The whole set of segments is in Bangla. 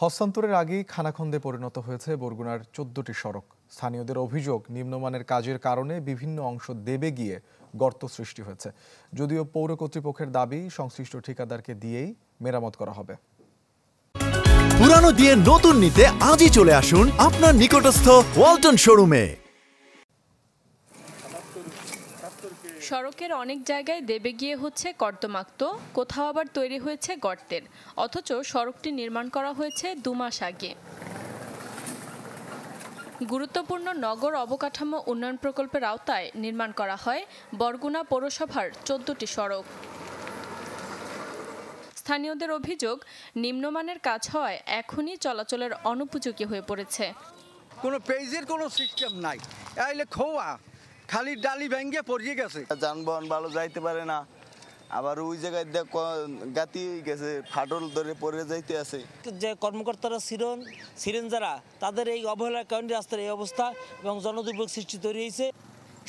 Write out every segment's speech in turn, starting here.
হস্তান্তরের আগেই খানাখন্দে পরিণত হয়েছে বরগুনার চোদ্দটি সড়ক। স্থানীয়দের অভিযোগ, নিম্নমানের কাজের কারণে বিভিন্ন অংশ দেবে গিয়ে গর্ত সৃষ্টি হয়েছে। যদিও পৌর কর্তৃপক্ষের দাবি, সংশ্লিষ্ট ঠিকাদারকে দিয়েই মেরামত করা হবে। পুরানো দিয়ে নতুন নিতে আজই চলে আসুন আপনার নিকটস্থ ওয়ালটন শোরুমে। সড়কের অনেক জায়গায় দেবে গিয়ে হচ্ছে কর্দমাক্ত। কোথাও আবার তৈরি হয়েছে গর্তের। অথচ সড়কটি নির্মাণ করা হয়েছে দু মাস আগে। গুরুত্বপূর্ণ নগর অবকাঠামো উন্নয়ন প্রকল্পের আওতায় নির্মাণ করা হয় বরগুনা পৌরসভার চোদ্দটি সড়ক। স্থানীয়দের অভিযোগ, নিম্নমানের কাজ হওয়ায় এখনই চলাচলের অনুপযোগী হয়ে পড়েছে। কোনো পেজের কোনো সিস্টেম নাই। খোয়া খালি ডালি ভেঙ্গে পড়িয়ে গেছে। যানবাহন ভালো যাইতে পারে না। আবার ওই জায়গায় দেখ গাতি গেছে ফাটল ধরে পড়ে যাইতে আছে। যে কর্মকর্তারা ছিলেন ছিলেন যারা তাদের এই অবহেলার কারণে রাস্তার এই অবস্থা এবং জনদুর্ভোগ সৃষ্টি তৈরি হয়েছে।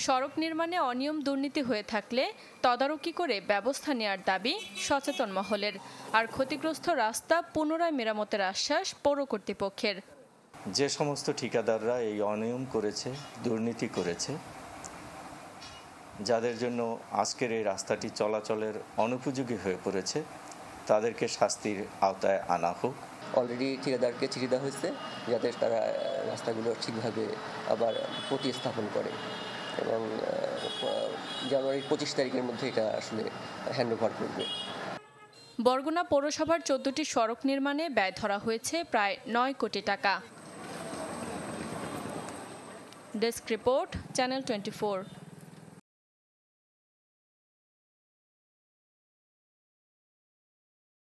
সড়ক নির্মাণে অনিয়ম দুর্নীতি হয়ে থাকলে তদারকি করে ব্যবস্থা নেওয়ার দাবি সচেতন মহলের। আর ক্ষতিগ্রস্ত রাস্তা পুনরায় মেরামতের আশ্বাস পৌর কর্তৃপক্ষের। যে সমস্ত ঠিকাদাররা এই অনিয়ম করেছে দুর্নীতি করেছে যাদের জন্য আজকের এই রাস্তাটি চলাচলের অনুপযোগী হয়ে পড়েছে তাদেরকে শাস্তির আওতায় আনা হোক। অলরেডি ঠিকাদারকে চিঠি দেওয়া হয়েছে যাতে তারা রাস্তাগুলো ঠিকভাবে আবার প্রতিস্থাপন করে। এবং জানুয়ারির পঁচিশ তারিখের মধ্যে এটা আসলে হ্যান্ড ওভার করবে। বরগুনা পৌরসভার চোদ্দটি সড়ক নির্মাণে ব্যয় ধরা হয়েছে প্রায় নয় কোটি টাকা। Desk report channel twenty